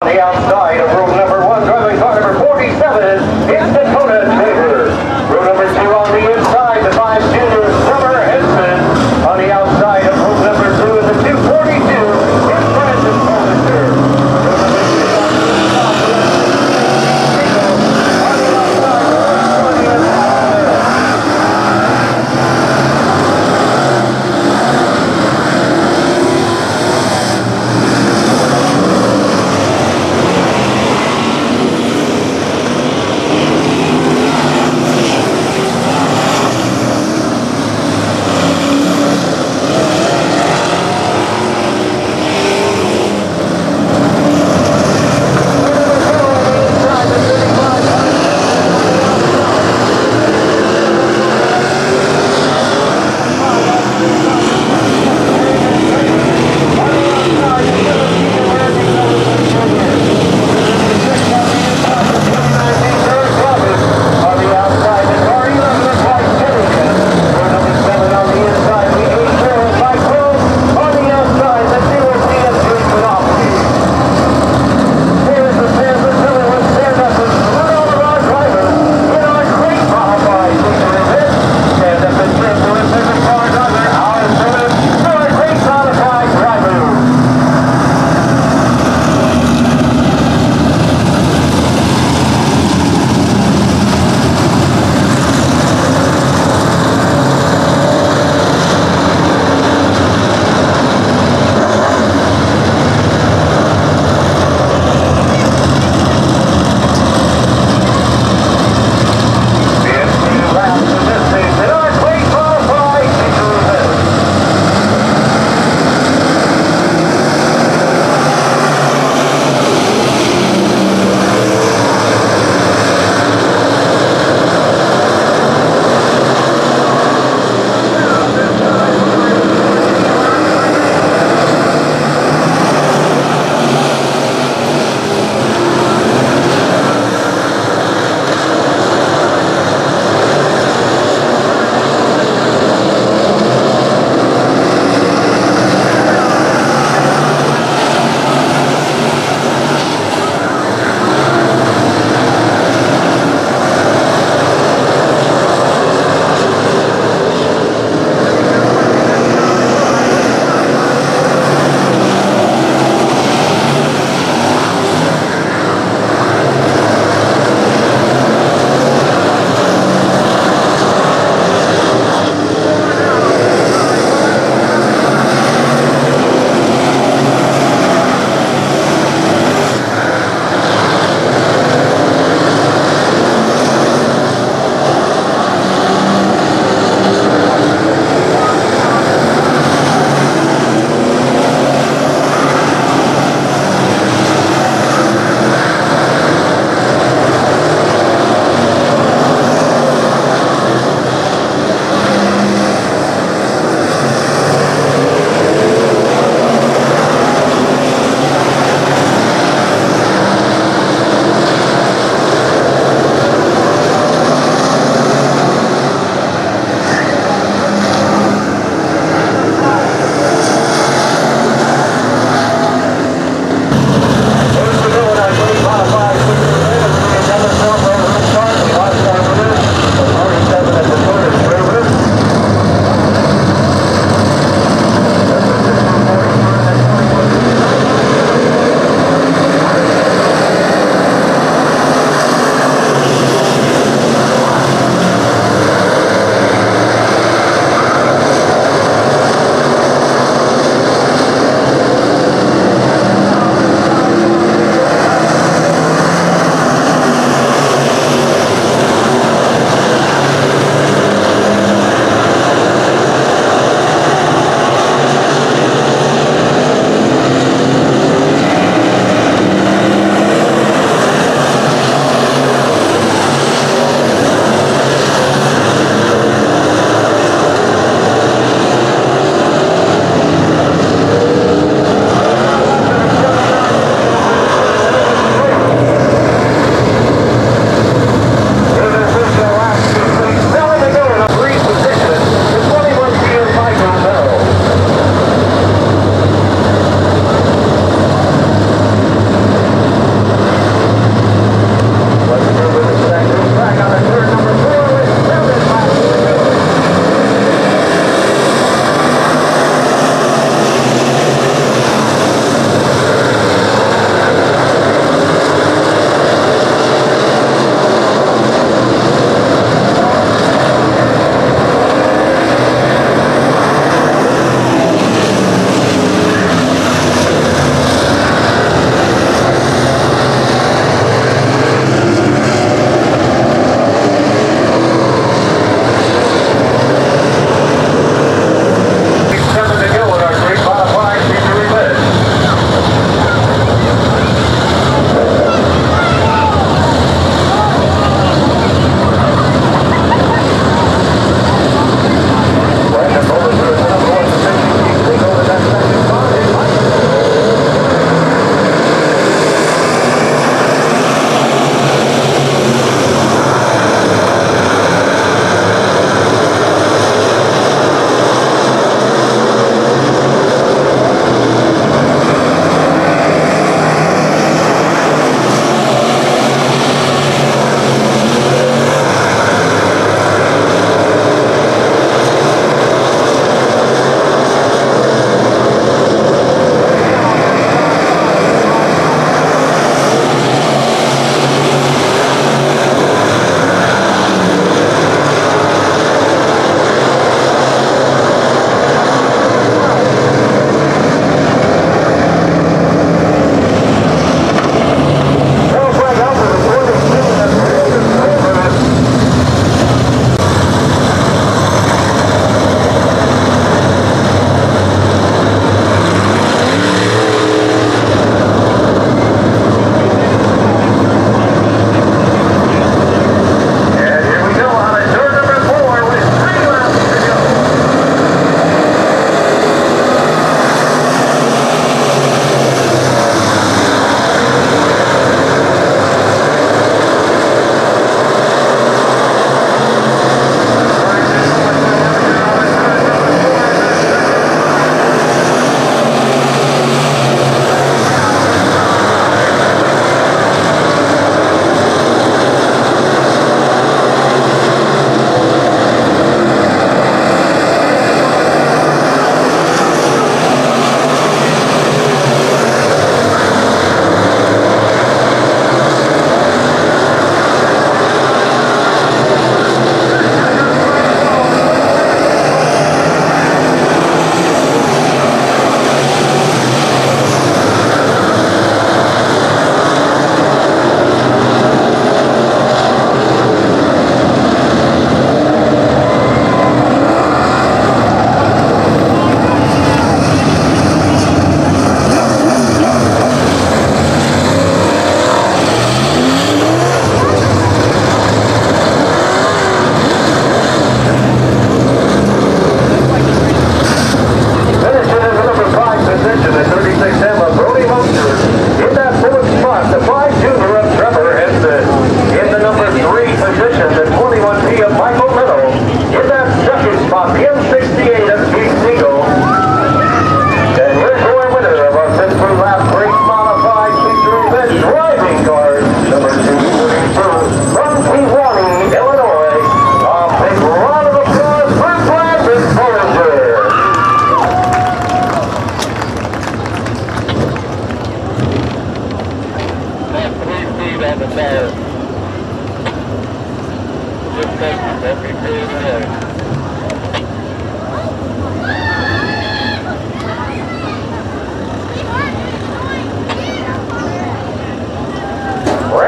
The outside of room number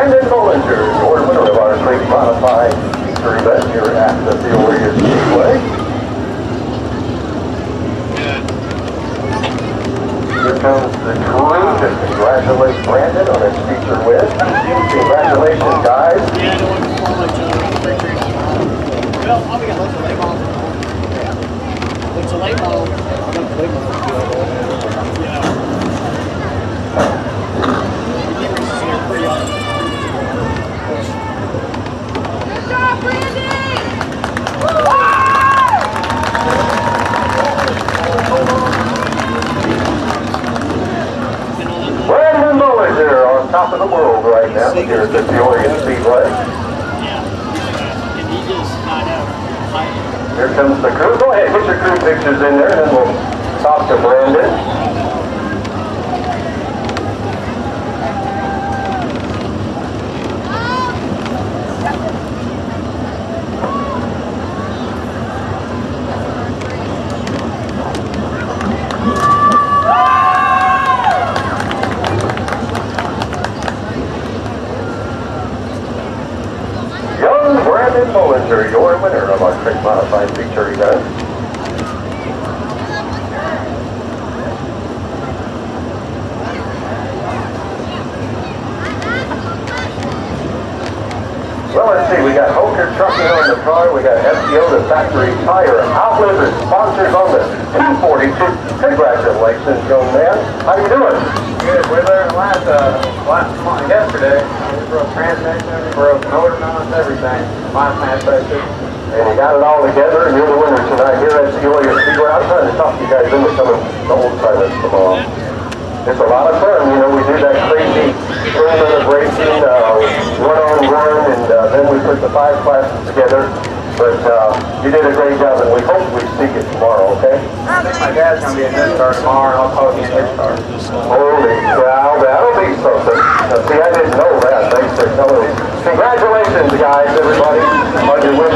Brandon Bollinger, your winner of our Creek Modified Feature event here at the Peoria Speedway. Here comes the crew to congratulate Brandon on his feature win. Congratulations, guys. Yeah, I don't want to other. I'm it's- Well, we got lots of late models. Lots of late models. World here at the Peoria Speedway. Yeah. And he just, I know. I, Here comes the crew. Go ahead, get your crew pictures in there, and then we'll talk to Brandon. Young Brandon Bollinger, your winner of Well, let's see, we got Hoker Trucking on the car, we got the factory tire on the 242. Congratulations, young man. How you doing? Good. We learned last, uh, last yesterday. We broke transmission, broke motor mounts, everything. Last. And you got it all together, and you're the winner tonight here at Peoria Speedway. I'm trying to talk to you guys into coming to Old Timers tomorrow. It's a lot of fun, you know, we do that crazy tournament of racing, uh, one-on-one, and uh, then we put the five classes together. But uh, you did a great job, and we hope we see you tomorrow, okay? I think my dad's gonna be in his car tomorrow, and I'll probably be in his car. Holy cow, that'll be something. Now, see, I didn't know that. Thanks for telling me. Congratulations, guys, everybody, on your win